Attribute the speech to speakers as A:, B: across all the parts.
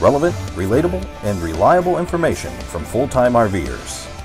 A: Relevant, relatable, and reliable information from full-time RVers.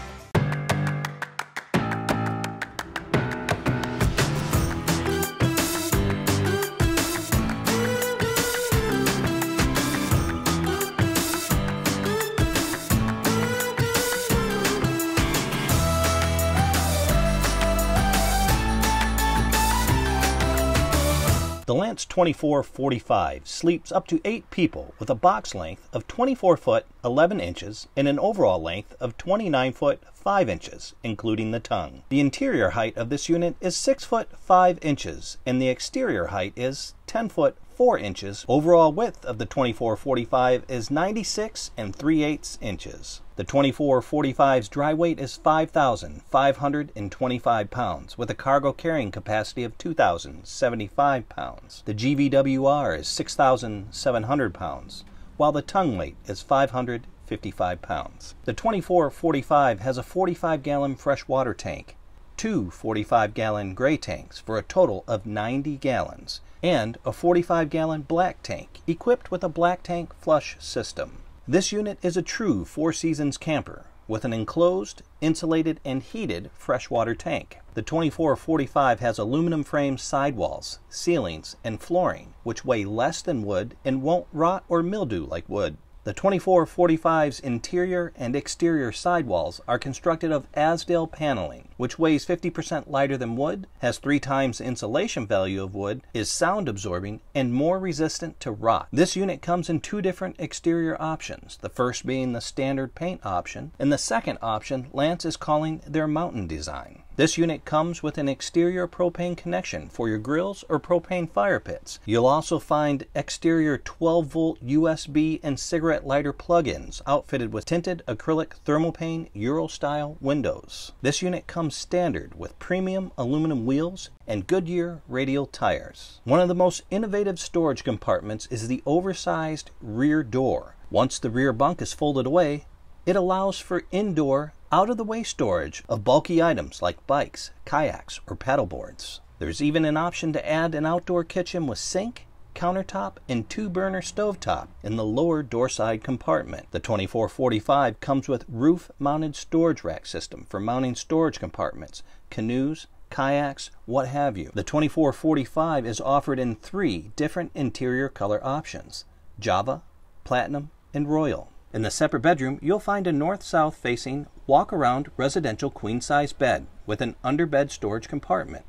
B: The Lance 2445 sleeps up to 8 people with a box length of 24 foot 11 inches and an overall length of 29 foot 5 inches, including the tongue. The interior height of this unit is 6 foot 5 inches and the exterior height is 10 foot 4 inches. Overall width of the 2445 is 96 and 3 eighths inches. The 2445's dry weight is 5,525 pounds with a cargo carrying capacity of 2,075 pounds. The GVWR is 6,700 pounds while the tongue weight is 555 pounds. The 2445 has a 45 gallon freshwater tank, two 45 gallon gray tanks for a total of 90 gallons, and a 45 gallon black tank equipped with a black tank flush system. This unit is a true Four Seasons camper with an enclosed, insulated, and heated freshwater tank. The 2445 has aluminum frame sidewalls, ceilings, and flooring, which weigh less than wood and won't rot or mildew like wood. The 2445's interior and exterior sidewalls are constructed of Azdel paneling, which weighs 50% lighter than wood, has three times the insulation value of wood, is sound absorbing, and more resistant to rot. This unit comes in two different exterior options, the first being the standard paint option, and the second option Lance is calling their mountain design. This unit comes with an exterior propane connection for your grills or propane fire pits. You'll also find exterior 12 volt USB and cigarette lighter plug-ins outfitted with tinted acrylic thermopane Euro style windows. This unit comes standard with premium aluminum wheels and Goodyear radial tires. One of the most innovative storage compartments is the oversized rear door. Once the rear bunk is folded away, it allows for indoor out of the way storage of bulky items like bikes, kayaks, or paddleboards. There's even an option to add an outdoor kitchen with sink, countertop, and two burner stovetop in the lower doorside compartment. The 2445 comes with roof mounted storage rack system for mounting storage compartments, canoes, kayaks, what have you. The 2445 is offered in three different interior color options Java, Platinum, and Royal. In the separate bedroom, you'll find a north south facing walk around residential queen size bed with an underbed storage compartment.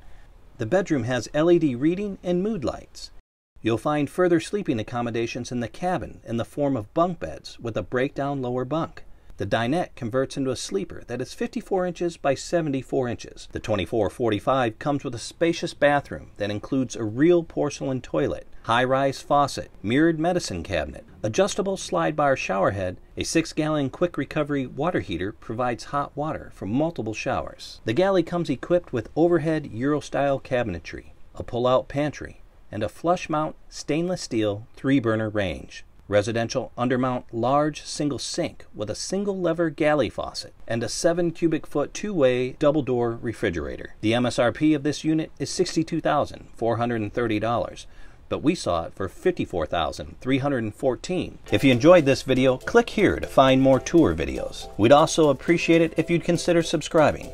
B: The bedroom has LED reading and mood lights. You'll find further sleeping accommodations in the cabin in the form of bunk beds with a breakdown lower bunk. The dinette converts into a sleeper that is 54 inches by 74 inches. The 2445 comes with a spacious bathroom that includes a real porcelain toilet, high rise faucet, mirrored medicine cabinet, adjustable slide bar shower head, a 6 gallon quick recovery water heater provides hot water for multiple showers. The galley comes equipped with overhead Euro style cabinetry, a pull out pantry, and a flush mount stainless steel 3 burner range. Residential undermount large single sink with a single lever galley faucet and a 7 cubic foot two way double door refrigerator. The MSRP of this unit is $62,430 but we saw it for 54,314. If you enjoyed this video, click here to find more tour videos. We'd also appreciate it if you'd consider subscribing.